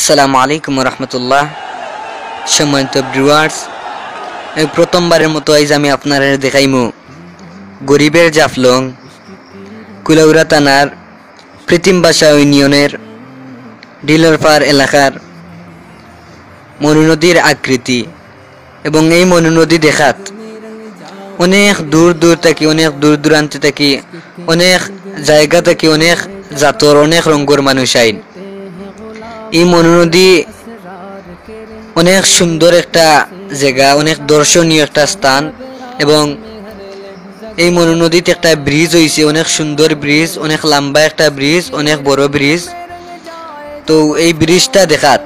আসসালামু আলাইকুম রহমতুল্লাহ। সম্মানিত ব্রিওয়ার্স এই প্রথমবারের মতো আইজ আমি আপনারা দেখাইমু গরিবের জাফলং কুলাউরা থানার প্রীতিমবাসা ইউনিয়নের ডিলারপার এলাকার মনু নদীর আকৃতি এবং এই মনু নদী দেখাত অনেক দূর দূর থাকি, অনেক দূর দূরান্ত থাকি, অনেক জায়গা থাকি, অনেক জাতর, অনেক রঙ্গর মানুষ আইন। এই মনু নদী অনেক সুন্দর একটা জায়গা, অনেক দর্শনীয় একটা স্থান এবং এই মনু নদীতে একটা ব্রিজ হয়েছে অনেক সুন্দর ব্রিজ, অনেক লম্বা একটা ব্রিজ, অনেক বড় ব্রিজ। তো এই ব্রিজটা দেখাত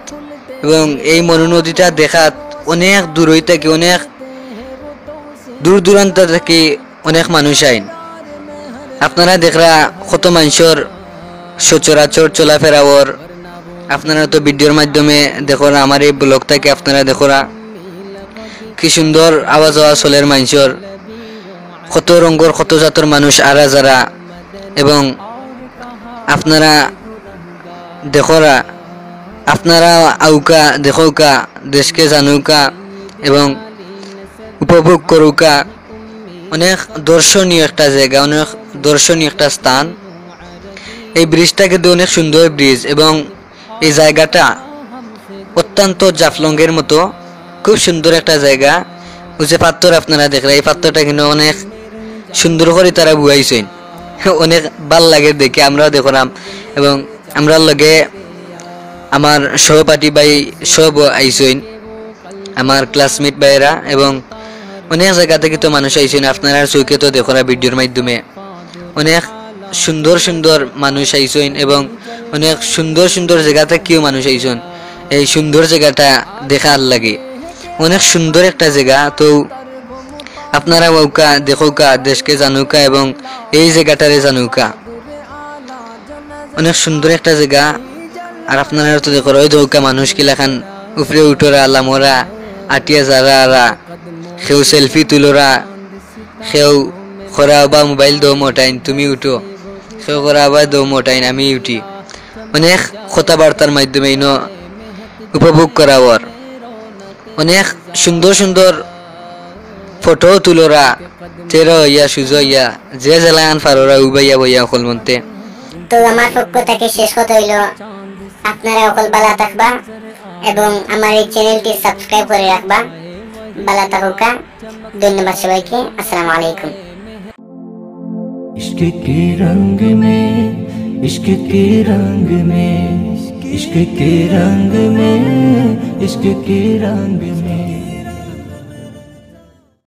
এবং এই মনু নদীটা দেখাত অনেক দূর হই থেকে, অনেক দূর দূরান্ত থেকে অনেক মানুষ আইন। আপনারা দেখরা কত মানুষের সচরাচর চলাফেরাওর আপনারা তো ভিডিওর মাধ্যমে দেখো আমার এই ব্লগটাকে আপনারা দেখোরা কি সুন্দর আওয়াজ আওয়াজ চলের মানুষের। কত রঙ্গর কত জাতর মানুষ, আরা যারা। এবং আপনারা দেখোরা আপনারা আউকা দেখৌকা দেশকে জানুকা এবং উপভোগ করুকা অনেক দর্শনীয় একটা জায়গা, অনেক দর্শনীয় একটা স্থান। এই ব্রিজটা কিন্তু অনেক সুন্দর ব্রিজ, এবং এই জায়গাটা অত্যন্ত জাফলঙ্গের মতো। খুব সুন্দর একটা জায়গা। ওই যে পাত্র আপনারা দেখলে এই পাত্রটা কিন্তু অনেক সুন্দর করে তারা বুয়াইছেন। অনেক ভালো লাগে দেখে, আমরাও দেখলাম। এবং আমরা লগে আমার সহপাঠী ভাই সব আইসইন আমার ক্লাসমেট ভাইয়েরা। এবং অনেক জায়গা থেকে তো মানুষ আইসেন আপনারা চৌকে তো দেখরা ভিডিওর মাধ্যমে। অনেক সুন্দর সুন্দর মানুষ আইসেন এবং অনেক সুন্দর সুন্দর জায়গা থেকেও মানুষ আইসেন। এই সুন্দর জায়গাটা দেখার লাগে। অনেক সুন্দর একটা জায়গা। তো আপনারা ওকা, দেখোকা, দেশকে জানুকা এবং এই জায়গাটারে জানুকা। অনেক সুন্দর একটা জায়গা। আর আপনারা তো দেখো, ওই দৌকা মানুষ কিলাখান উপরে উঠোরা, লামরা, আটিয়া যারা আরা সেও সেলফি তুলোরা, সেও খরা বা মোবাইল দৌ মোটাইন তুমি উঠো। সেও করা বা দৌ মোটাইন আমি উঠি। অনেক কথাবার্তার মাধ্যমে ইনো উপভোগ করা ওর। অনেক সুন্দর সুন্দর ফটো তুলোরা তেরো হইয়া সুজ হইয়া যে জেলায়ান ফারোরা উবাইয়া বইয়া অকল মনতে। তো আমার পক্ষ থেকে শেষ কথা হইল আপনারা অকল বালা থাকবা এবং আমার এই চ্যানেলটি সাবস্ক্রাইব করে রাখবা। বালা থাকুকা ধন্যবাদ সবাইকে আসসালামু আলাইকুম। ইশকে কে রঙ মে इश्क के रंग में इश्क के रंग में इश्क के रंग में।